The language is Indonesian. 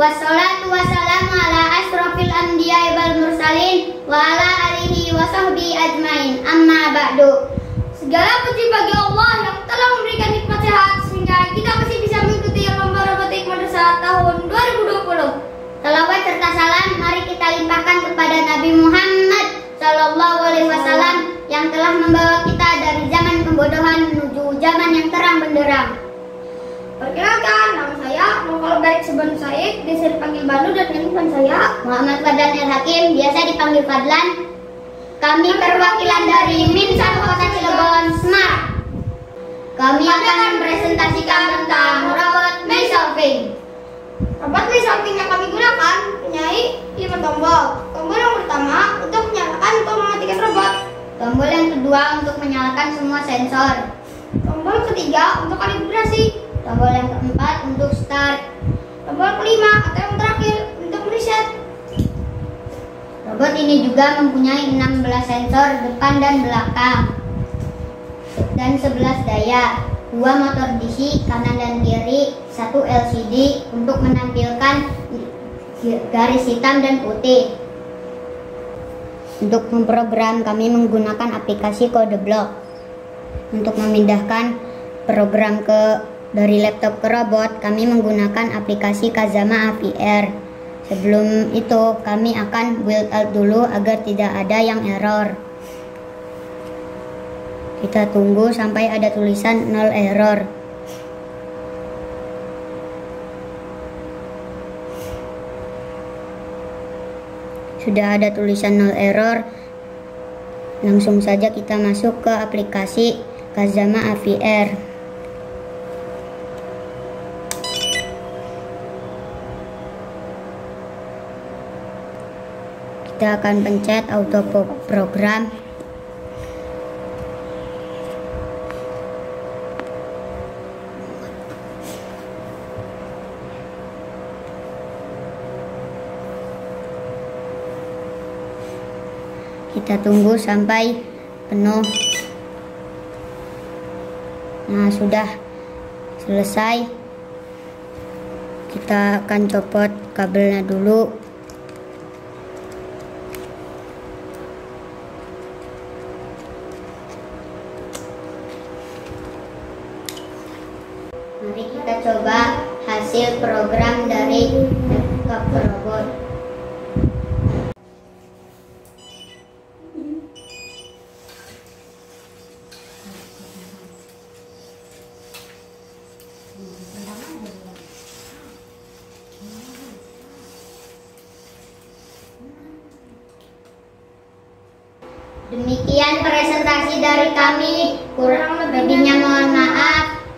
Wassalatu wassalamu ala asrofil anbiya wal mursalin wa ala alihi wa sahbihi ajmain. Amma ba'du. Segala puji bagi Allah yang telah memberikan nikmat sehat sehingga kita masih bisa mengikuti lomba robotik madrasah tahun 2020. Salawat serta salam mari kita limpahkan kepada Nabi Muhammad Sallallahu Alaihi Wasallam yang telah membawa kita dari zaman kebodohan menuju zaman yang terang benderang. Perkenalkan, Subhan Said, biasa dipanggil Banu dan ini teman saya Muhammad Fadlan El Hakim, biasa dipanggil Fadlan. Kami perwakilan dari Minsan Kota Cilegon, Smart. Kami akan mempresentasikan tentang robot solving. Robot solving yang kami gunakan mempunyai lima tombol. Tombol yang pertama untuk menyalakan atau mematikan robot. Tombol yang kedua untuk menyalakan semua sensor. Tombol ketiga untuk kalibrasi. Tombol yang keempat untuk start. Tombol kelima atau yang terakhir untuk reset. Robot ini juga mempunyai 16 sensor depan dan belakang dan 11 daya, dua motor DC kanan dan kiri, satu LCD untuk menampilkan garis hitam dan putih. Untuk memprogram kami menggunakan aplikasi kode blok. Untuk memindahkan program ke dari laptop ke robot, kami menggunakan aplikasi Kazama AVR. Sebelum itu, kami akan build out dulu agar tidak ada yang error. Kita tunggu sampai ada tulisan 0 error. Sudah ada tulisan 0 error. Langsung saja kita masuk ke aplikasi Kazama AVR. Kita akan pencet auto program. kita tunggu sampai penuh. Nah sudah selesai. Kita akan copot kabelnya dulu mari kita coba hasil program dari laptop robot Demikian presentasi dari kami. Kurang lebihnya mohon maaf.